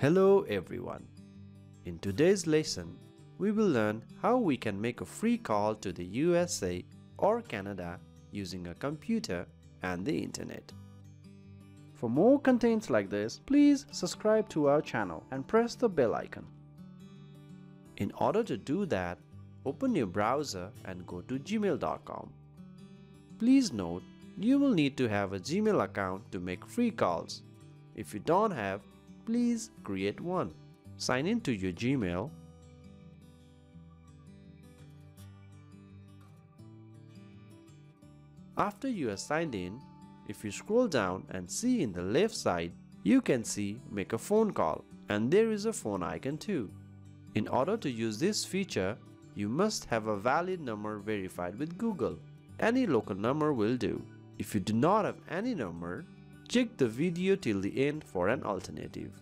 Hello everyone. In today's lesson, we will learn how we can make a free call to the USA or Canada using a computer and the internet. For more contents like this, please subscribe to our channel and press the bell icon. In order to do that, open your browser and go to gmail.com. Please note, you will need to have a Gmail account to make free calls. If you don't have, please create one. Sign in to your Gmail. After you are signed in, if you scroll down and see in the left side, you can see make a phone call and there is a phone icon too. In order to use this feature, you must have a valid number verified with Google. Any local number will do. If you do not have any number, check the video till the end for an alternative.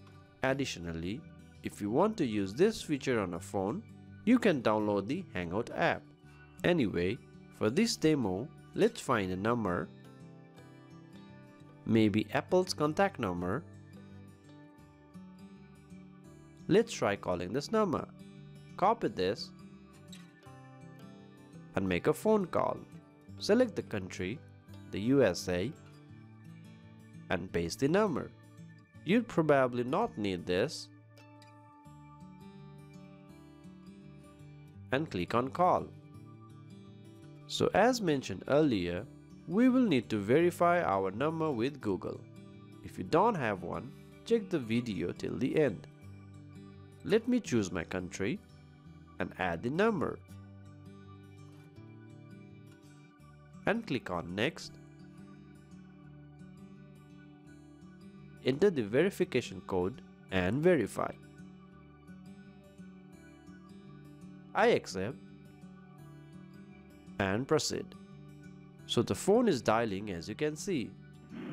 Additionally, if you want to use this feature on a phone, you can download the Hangout app. Anyway, for this demo, let's find a number, maybe Apple's contact number. Let's try calling this number. Copy this and make a phone call. Select the country, the USA, and paste the number. You'd probably not need this. And click on call. So as mentioned earlier, we will need to verify our number with Google. If you don't have one, check the video till the end. Let me choose my country and add the number. And click on next. Enter the verification code and verify. I accept and proceed. So the phone is dialing as you can see.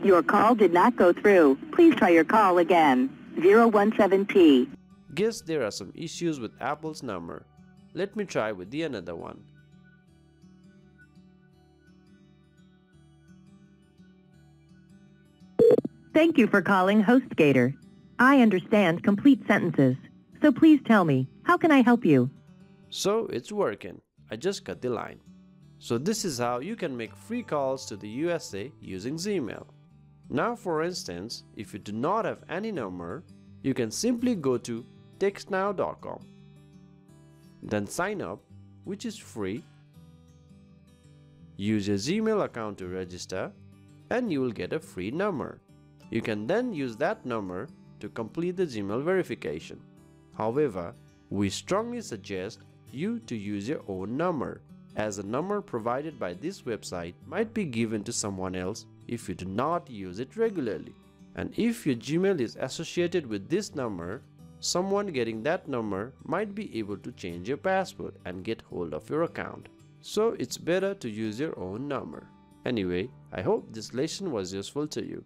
Your call did not go through. Please try your call again. 017P. Guess there are some issues with Apple's number. Let me try with the another one. Thank you for calling HostGator. I understand complete sentences. So please tell me, how can I help you? So it's working. I just cut the line. So this is how you can make free calls to the USA using Gmail. Now for instance, if you do not have any number, you can simply go to textnow.com. Then sign up, which is free. Use your Gmail account to register and you will get a free number. You can then use that number to complete the Gmail verification. However, we strongly suggest you to use your own number as the number provided by this website might be given to someone else if you do not use it regularly. And if your Gmail is associated with this number, someone getting that number might be able to change your password and get hold of your account. So it's better to use your own number. Anyway, I hope this lesson was useful to you.